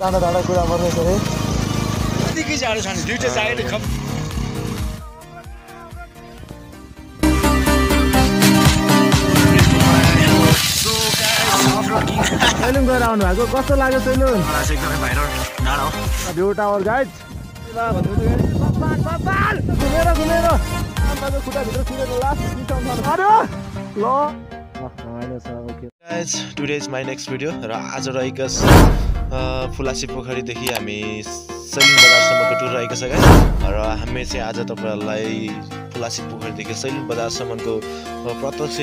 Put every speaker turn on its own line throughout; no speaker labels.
टाढा टाढा कुरा पर्ने अरे
कतिकै जाडो छ नि दुइटा ज्याकेट खप
सैलुन गएर आउनु भएको कस्तो लाग्यो सैलुन?
एकदमै भाइरल डाँडा हो
भ्यू टावर गाइड घुमेर घुमेर। खुट्टाभित्र ल। Okay
guys today is my next video र आज रहेको छ फुलासी पोखरीदेखि हामी सैलिन बजारसम्मको टुर रहेको छ गाइज र हामी चाहिँ आज तपाईँहरूलाई फुलासी पोखरीदेखि सैलिन बजारसम्मको प्रत्यक्ष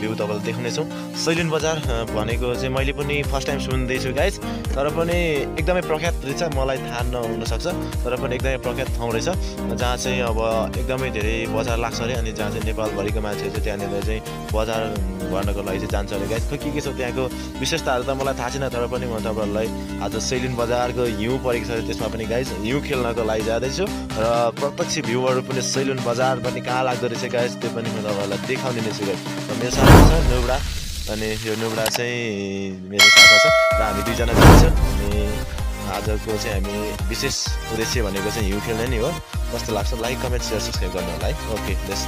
भ्यू तपाईँलाई देखाउनेछौँ। सैलिन बजार भनेको चाहिँ मैले पनि फर्स्ट टाइम सुन्दैछु गाइज तर पनि एकदमै प्रख्यात रहेछ मलाई थाहा नहुनसक्छ तर पनि एकदमै प्रख्यात ठाउँ रहेछ। जहाँ चाहिँ अब एकदमै धेरै बजार लाग्छ अरे अनि जहाँ चाहिँ नेपालभरिको मान्छेहरू चाहिँ त्यहाँनिर चाहिँ बजार गर्नको लागि चाहिँ जान्छ अरे गाइज के के छ त्यहाँको विशेषताहरू त मलाई थाहा छैन तर पनि म तपाईँहरूलाई आज सैलिन बजारको हिउँ परेको छ त्यसमा पनि गाइज हिउँ खेल्नको लागि जाँदैछु। र प्रत्यक्ष भ्यूहरू पनि सैलुन बजार पनि कहाँ लाग्दो रहेछ गाइज त्यो पनि म तपाईँहरूलाई देखाउने नै छु गाइज र मेरो साथी छ नुब्रा अनि यो नुब्रा चाहिँ मेरो साथमा छ र हामी दुईजना जान्छौँ अनि आजको चाहिँ हामी विशेष उद्देश्य भनेको चाहिँ हिउँ खेल्ने नै हो। कस्तो लाग्छ लाइक कमेन्ट सेयर सब्सक्राइब गर्नु होला है। ओके लेट्स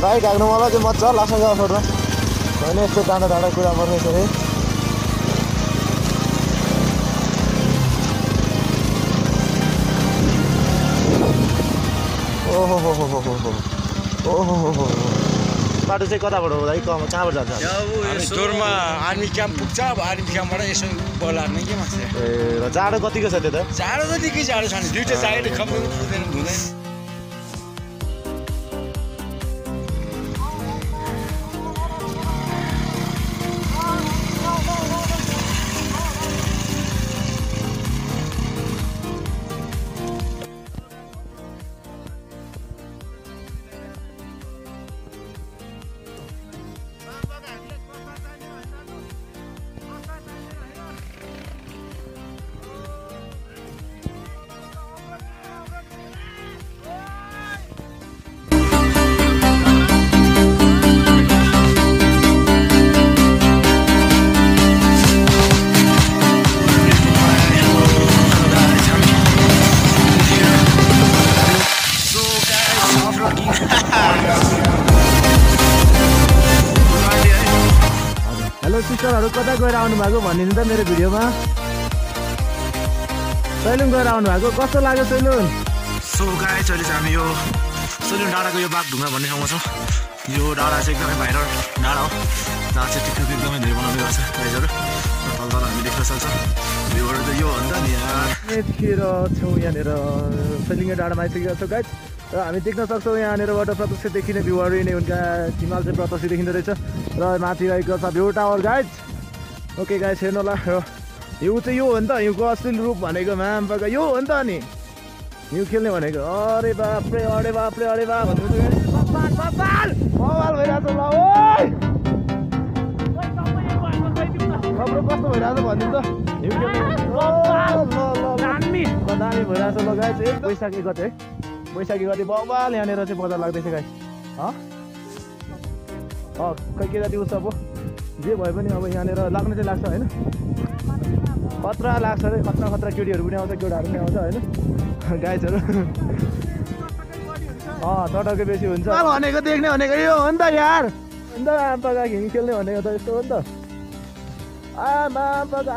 बाइक मलाई चाहिँ मजा लाग्छ अफरोडमा होइन यस्तो टाढा टाढा कुरा पर्ने अरे। ओहो हो हो हो हो हो ओहो हो हो हो बाटो चाहिँ कताबाट हो है कहाँ- कहाँबाट जान्छ?
हामी डोरमा आर्मी क्याम्प पुग्छ अब आर्मी क्याम्पबाट यसो बोलार्ने के मान्छ?
ए र जाडो कतिको छ त्यो त?
जाडो त निकै जाडो छ नि दुइटा ज्याकेट खप्नु हुँदैन।
सिस्टरहरू कता गएर आउनु भएको भनिदिनु त मेरो भिडियोमा? सैलुन गएर आउनु भएको कस्तो लाग्यो सैलुन?
सो अहिले चाहिँ हामी यो सलिन डाँडाको यो बाघ ढुङ्गा भन्ने ठाउँमा छौँ। यो डाँडा चाहिँ एकदमै भाइरल डाँडा हो। जहाँ चाहिँ टिकटक एकदमै धेरै बनाउने गर्छ। गाइजहरू तल तल हामी देख्न सक्छौँ।
यतिखेर छौँ यहाँनिर सैलिङ्गे डाँडामा आइसकेका छौँ गाइड र हामी देख्न सक्छौँ यहाँनिरबाट प्रत्यक्ष देखिने भ्यूहरू नै उनका हिमाल चाहिँ प्रत्यक्ष देखिँदो रहेछ र माथि रहेको छ view tower guide okay guide हेर्नु होला र हिउँ चाहिँ यो हो नि त हिउँको असली रूप भनेको म्याम पका यो हो नि त अनि हिउँ खेल्ने भनेको अरे बाप्रे अरे बाप्रे अरे छ भनिदिनु त हिउँ खेल्ने दामी भइरहेको छ ल वैशाख एक गते है वैशाख एक गते बवाल यहाँनिर चाहिँ बजार लाग्दैछ गाई अँ अँ खै के जाति उसो अब जे भए पनि अब यहाँनिर लाग्नु चाहिँ लाग्छ होइन? खतरा लाग्छ अरे खतरा खतरा केटीहरू पनि आउँछ केटाहरू पनि आउँछ होइन? गाइजहरू। अँ टटकै बेसी हुन्छ। भनेको देख्ने भनेको यो हो नि त यार। अन्त आम्पाका हिँड खेल्ने भनेको त यस्तो हो नि त। आमा आम्पाका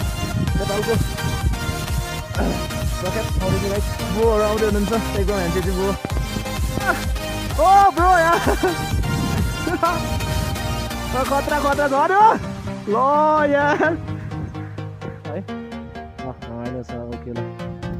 नेपालको प्रख्यात ठाउँ चाहिँ भाइ बुवाहरू आउँदै हुनुहुन्छ एकदम ह्यान्डी चाहिँ बुवा ओ ब्रो यार खतरा खतरा झऱ्यो ल यार है होइन छ ओके ल